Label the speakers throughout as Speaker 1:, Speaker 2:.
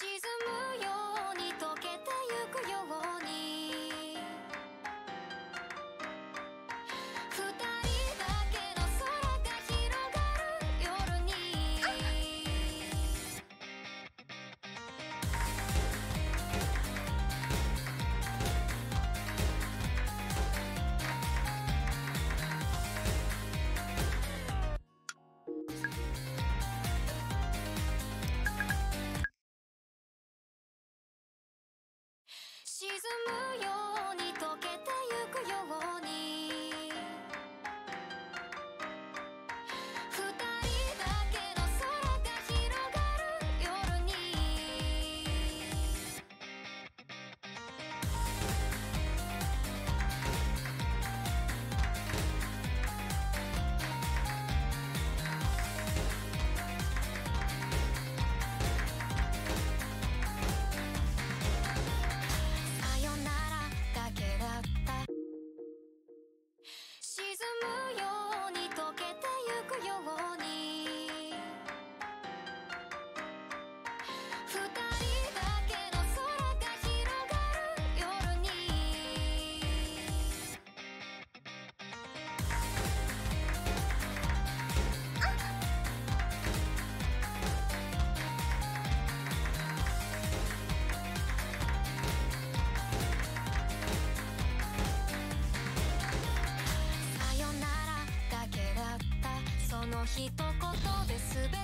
Speaker 1: She's a moon. 沈むように溶け一言で全て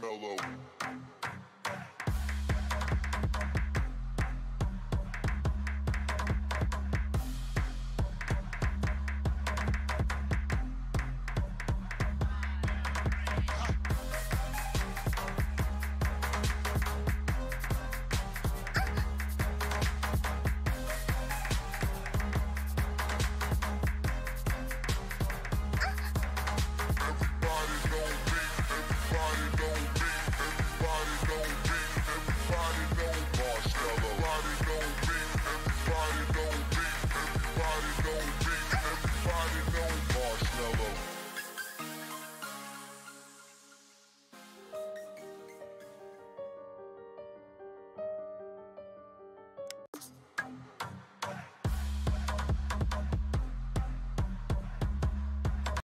Speaker 2: mellow.